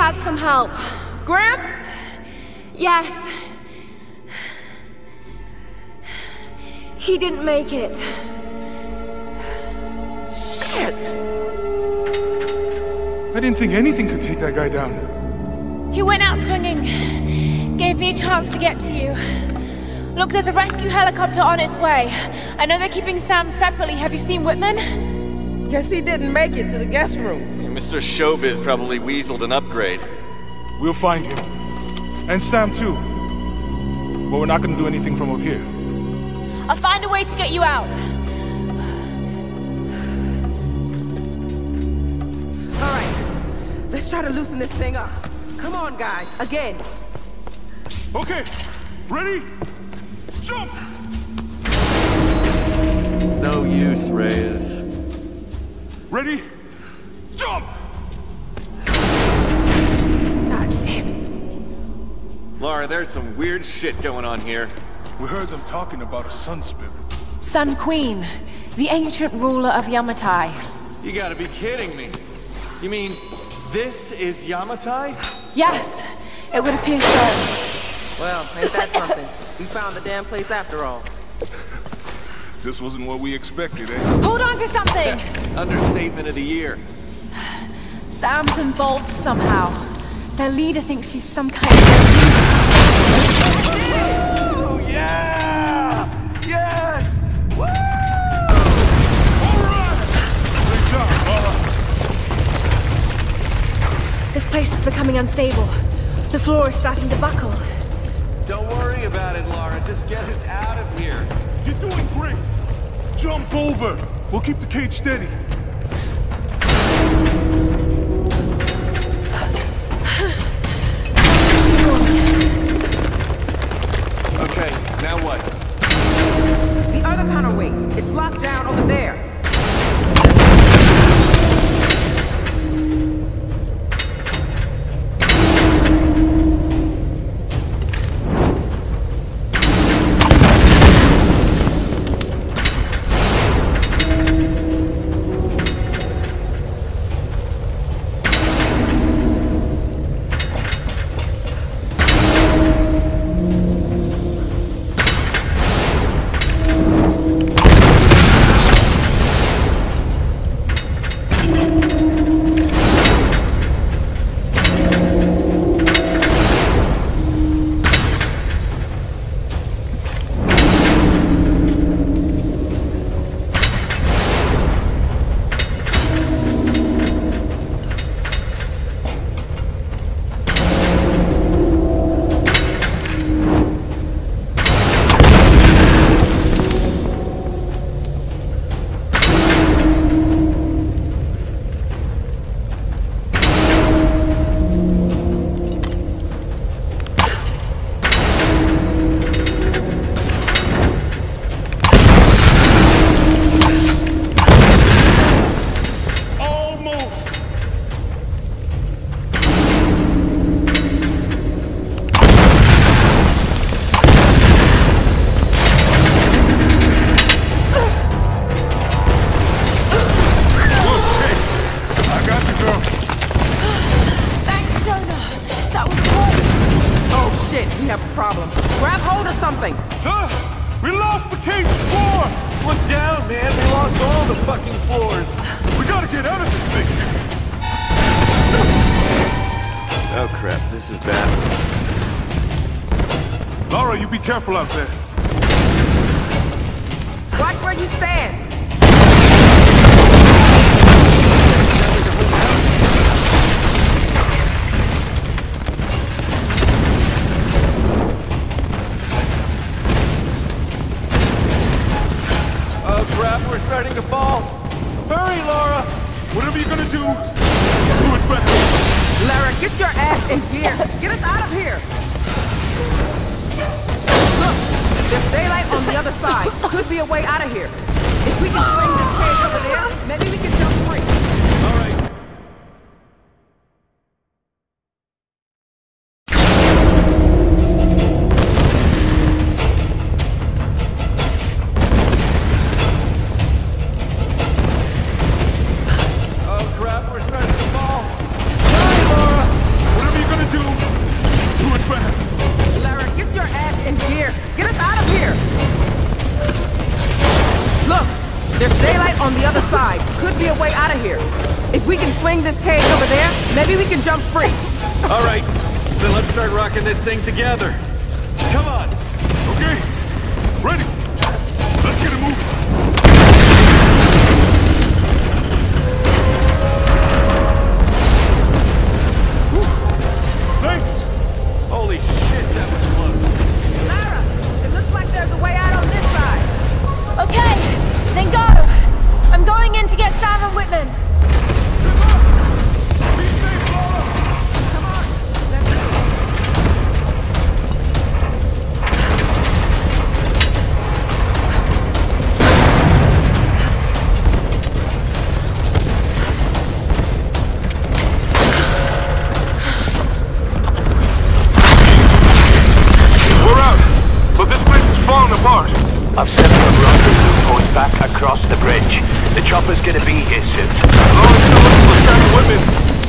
had some help. Grim? Yes. He didn't make it. Shit! I didn't think anything could take that guy down. He went out swinging. Gave me a chance to get to you. Look, there's a rescue helicopter on its way. I know they're keeping Sam separately. Have you seen Whitman? Guess he didn't make it to the guest rooms. Mr. Showbiz probably weaseled an upgrade. We'll find him. And Sam too. But we're not gonna do anything from up here. I'll find a way to get you out. All right, let's try to loosen this thing up. Come on, guys, again. Okay, ready? Jump! It's no use, Reyes. Ready? Jump! God damn it. Lara, there's some weird shit going on here. We heard them talking about a sun spirit. Sun Queen, the ancient ruler of Yamatai. You gotta be kidding me. You mean this is Yamatai? Yes, it would appear so. Well, ain't that something? we found the damn place after all. This wasn't what we expected, eh? Hold on to something! Understatement of the year. Sam's involved somehow. Their leader thinks she's some kind of... Oh, yeah! Yes! Woo! Great job, Lara. This place is becoming unstable. The floor is starting to buckle. Don't worry about it, Lara. Just get us out of here. You're doing great. Jump over. We'll keep the cage steady. Okay, now what? The other kind of way. It's locked down over there. Have a problem. Grab hold of something. Huh? We lost the cage floor. Look down, man. We lost all the fucking floors. We gotta get out of this thing. Oh, crap. This is bad. Lara, you be careful out there. Watch where you stand. Starting to fall. Hurry, Lara. Whatever you're gonna do, do it fast. Lara, get your ass in gear. Get us out of here. Look, there's daylight on the other side. Could be a way out of here. If we can swing this cage over there, maybe we can jump free. together. cross the bridge. The chopper's gonna be here soon. Lord knows what's.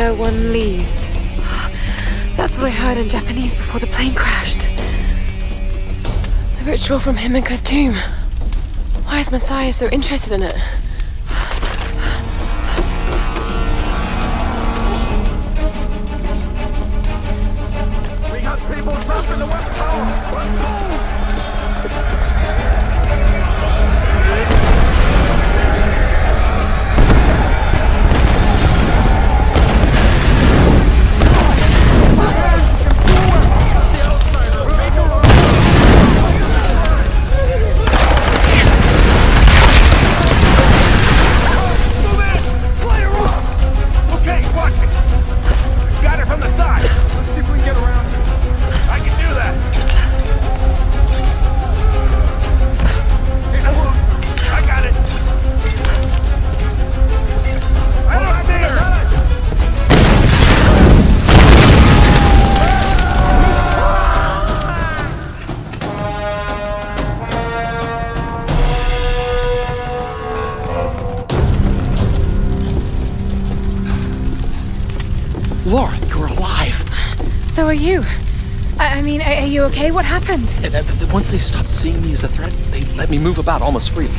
no one leaves. That's what I heard in Japanese before the plane crashed. The ritual from Himiko's tomb. Why is Mathias so interested in it? me move about almost freely.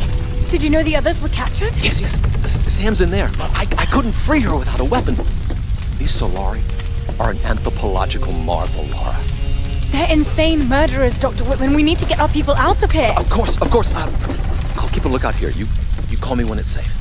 Did you know the others were captured? Yes, yes. S Sam's in there, but I, I couldn't free her without a weapon. These Solarii are an anthropological marvel, Lara. They're insane murderers, Dr. Whitman. We need to get our people out of here. Uh, of course, of course. Uh, I'll keep a lookout here. You, you call me when it's safe.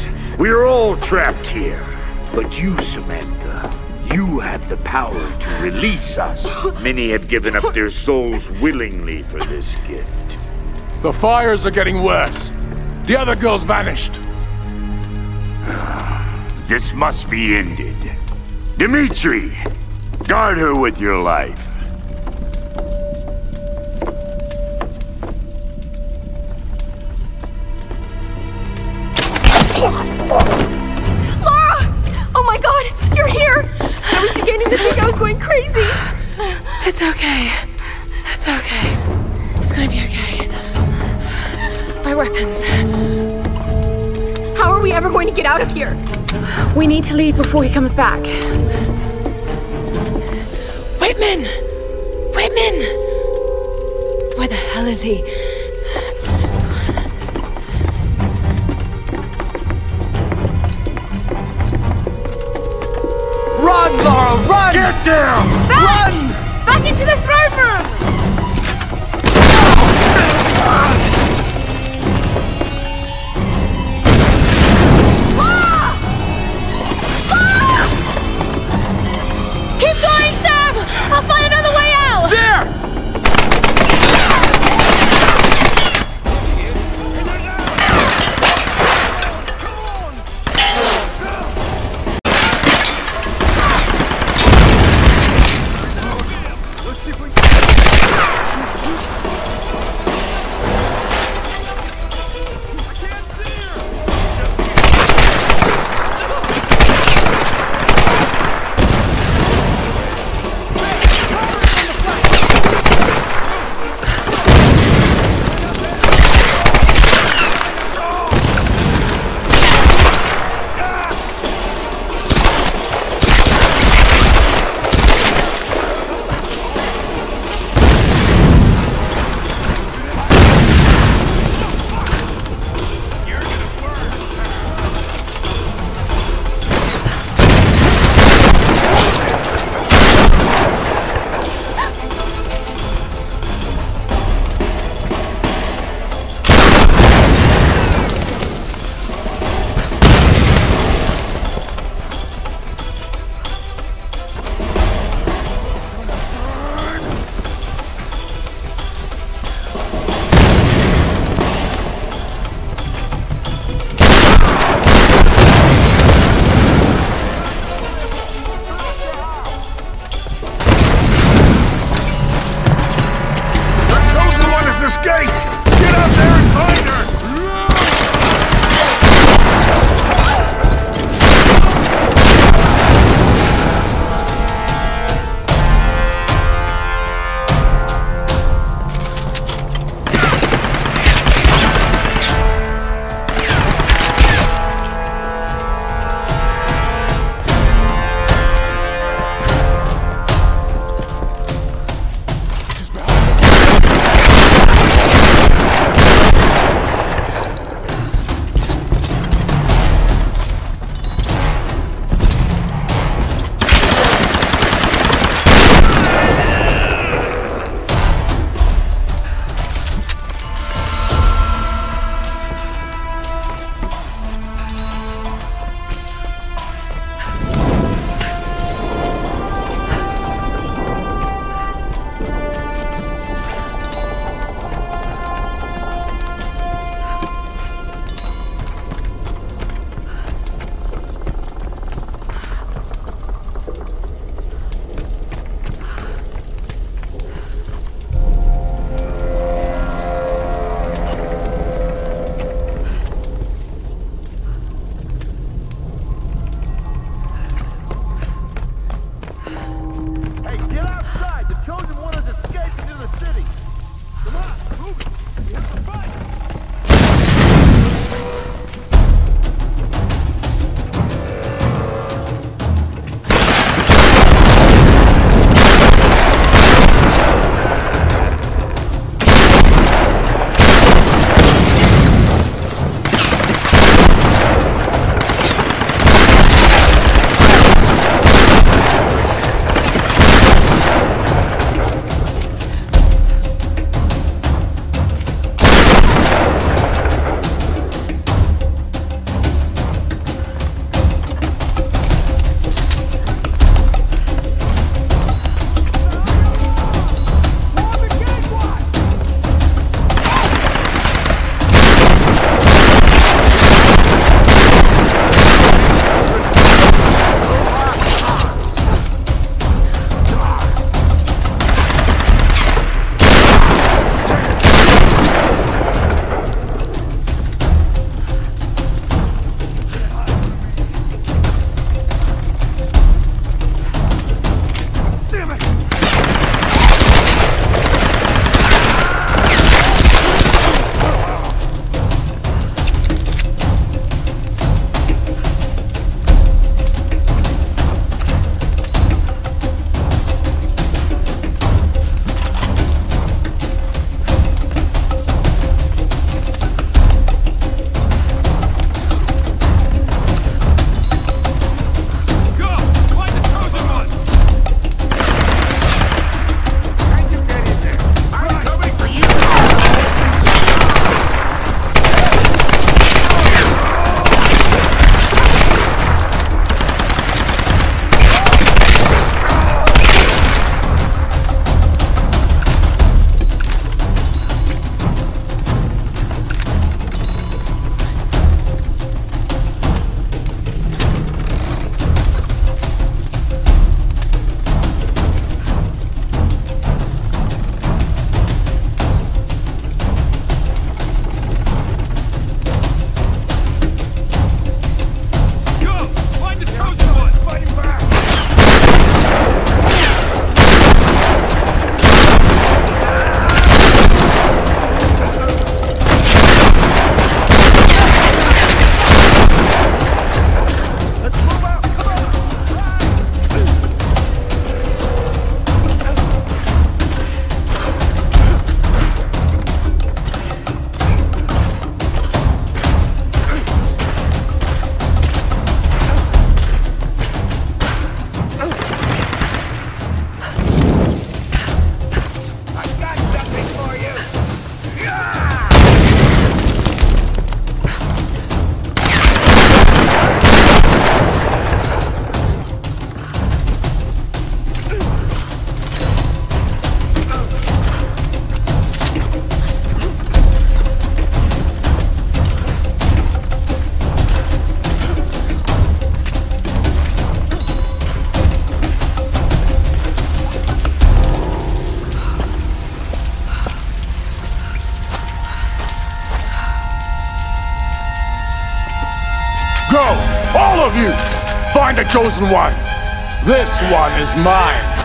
We're all trapped here. But you, Samantha, you have the power to release us. Many have given up their souls willingly for this gift. The fires are getting worse. The other girl's vanished. This must be ended. Dimitri, guard her with your life. Need to leave before he comes back. Whitman! Whitman! Where the hell is he? Run, Lara, run! Get down! Run! Back into the Find the chosen one! This one is mine!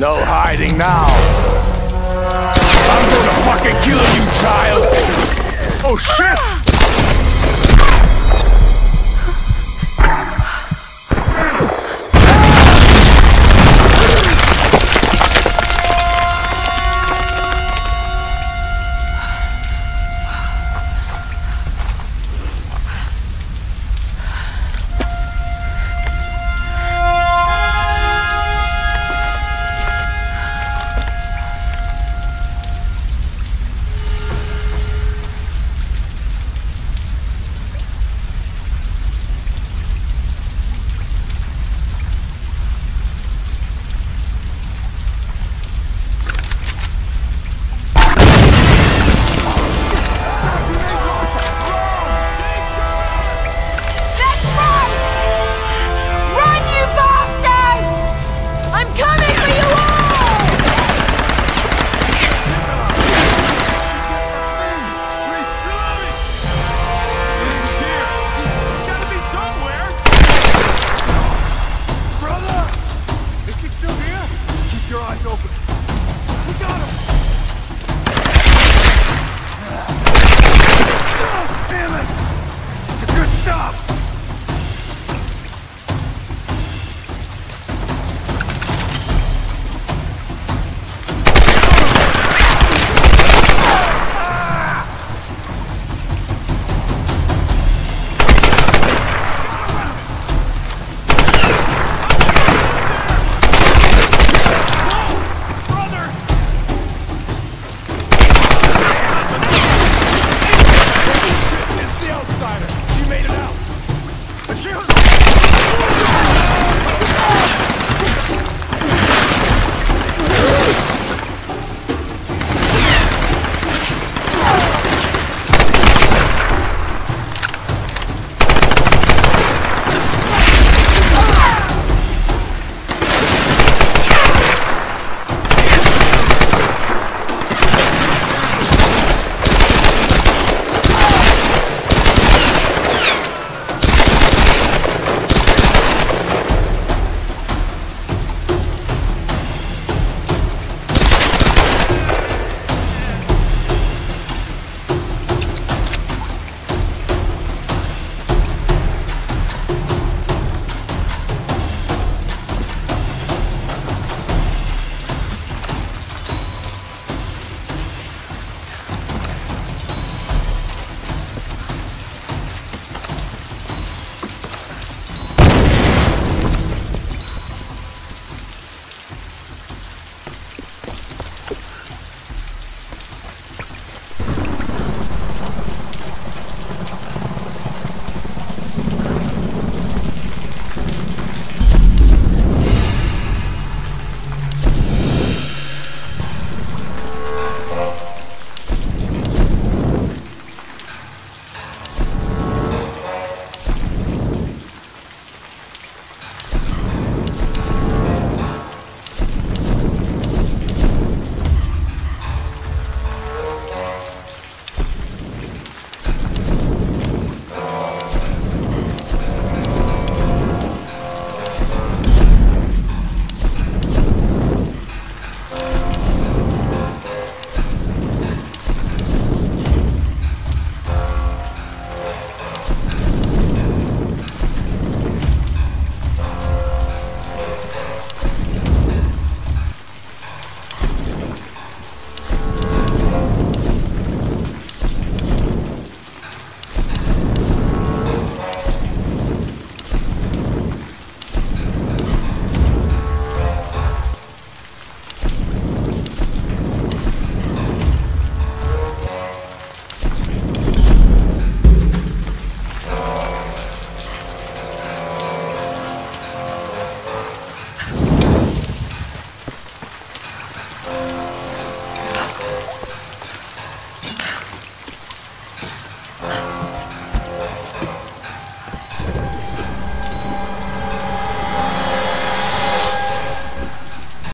No hiding now. I'm gonna fucking kill you, child! Oh shit!